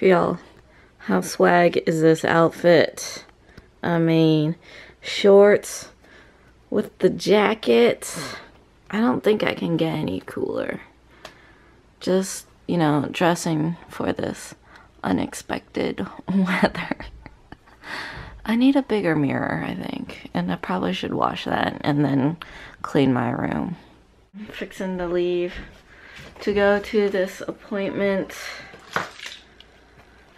Y'all, how swag is this outfit? I mean, shorts with the jacket. I don't think I can get any cooler. Just, you know, dressing for this unexpected weather. I need a bigger mirror, I think. And I probably should wash that and then clean my room. I'm fixing to leave to go to this appointment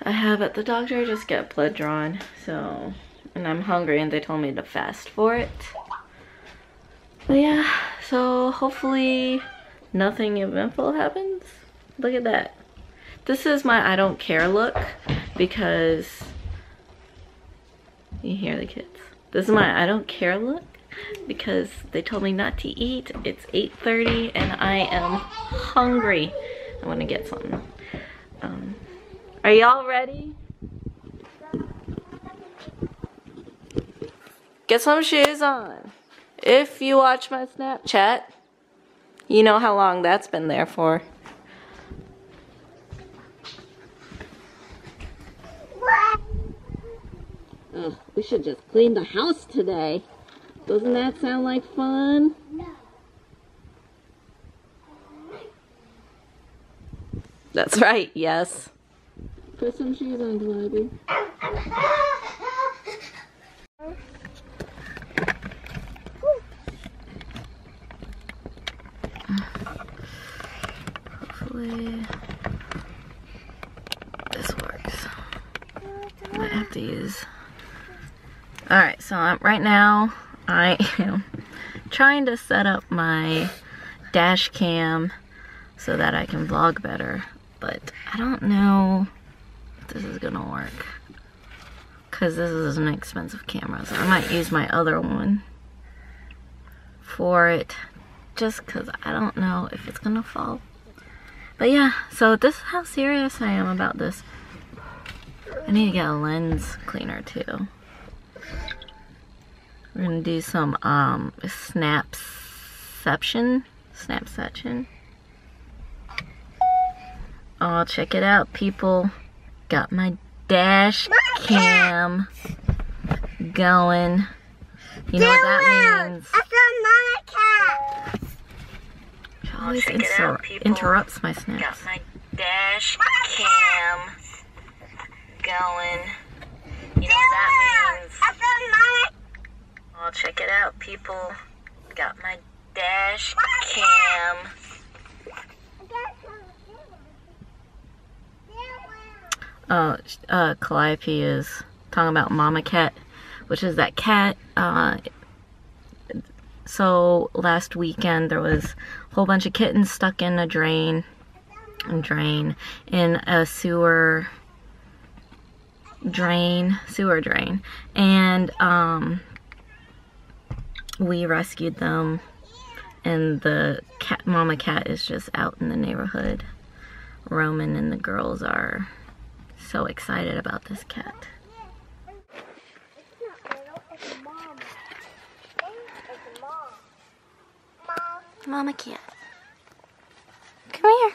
I have at the doctor just get blood drawn. So, and I'm hungry and they told me to fast for it. But yeah, so hopefully nothing eventful happens. Look at that. This is my I don't care look because you hear the kids. This is my I don't care look because they told me not to eat. It's 8.30 and I am hungry. I want to get something. Um, are y'all ready? Get some shoes on. If you watch my Snapchat, you know how long that's been there for. Ugh, we should just clean the house today. Doesn't that sound like fun? No. That's right, yes. Put some shoes on, Calliope. Hopefully this works. Might have to use Alright, so I'm, right now I am trying to set up my dash cam so that I can vlog better. But I don't know this is gonna work. Because this is an expensive camera, so I might use my other one for it. Just because I don't know if it's gonna fall. But yeah, so this is how serious I am about this. I need to get a lens cleaner too. We're gonna do some um, snapception. Snapception. Oh, check it out, people. Got my dash cam going. You know what that means. I saw She always inter out, interrupts my snaps. Got my dash cam going. You know what that means. Well, check it out, people. Got my dash cam. Uh, uh, Calliope is talking about Mama Cat, which is that cat. Uh, so last weekend there was a whole bunch of kittens stuck in a drain, drain in a sewer drain, sewer drain, and um, we rescued them and the cat mama cat is just out in the neighborhood roaming and the girls are so excited about this cat. Mama cat. Come here.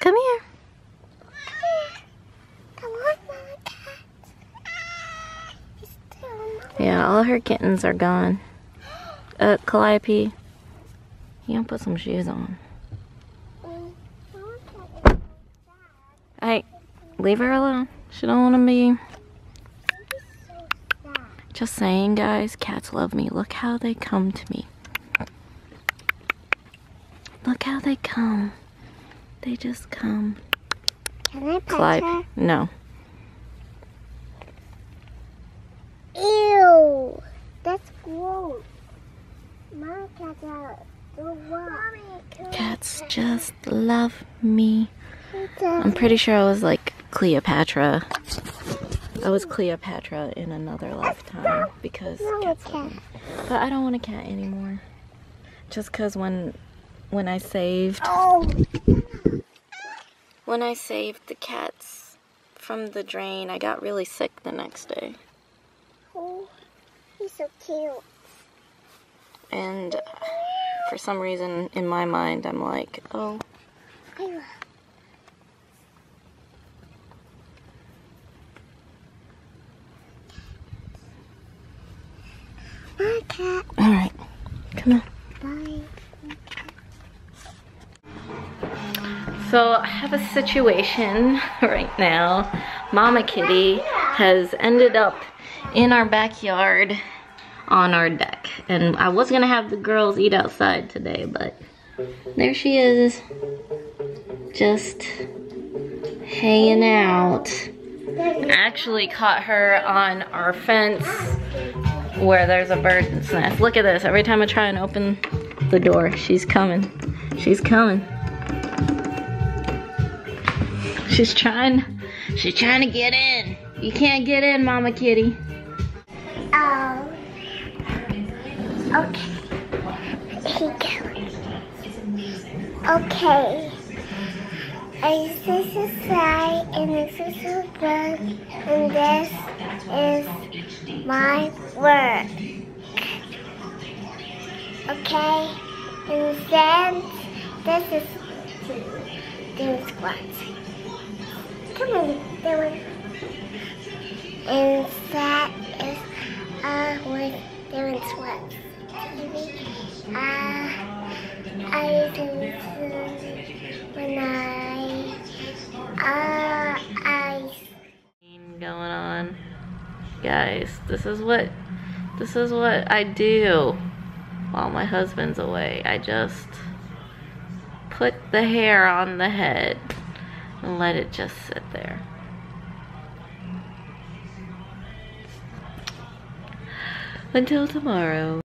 Come here. Yeah, all her kittens are gone. Uh, Calliope, you can put some shoes on. Leave her alone. She don't want to be... Just saying, guys, cats love me. Look how they come to me. Look how they come. They just come. Can I pet Clive, her? No. Ew, that's gross. My cat's out. Cats just love me. I'm pretty sure I was like Cleopatra. I was Cleopatra in another lifetime because cats. But I don't want a cat anymore. Just cause when when I saved oh. when I saved the cats from the drain, I got really sick the next day. Oh, he's so cute. And uh, for some reason in my mind, I'm like, oh, cat. Alright. Come on. Bye. So I have a situation right now. Mama Kitty has ended up in our backyard on our deck. And I was gonna have the girls eat outside today, but there she is. Just hanging out. Actually caught her on our fence where there's a bird's nest. Look at this. Every time I try and open the door, she's coming. She's coming. She's trying, she's trying to get in. You can't get in, Mama Kitty. Oh. Okay. Okay. And this is right, and this is a book, and this is my work. Okay? And then this is this one. Come on, Dylan. And that is uh what Dylan's what? Uh, I do Guys, this is what, this is what I do while my husband's away. I just put the hair on the head and let it just sit there. Until tomorrow.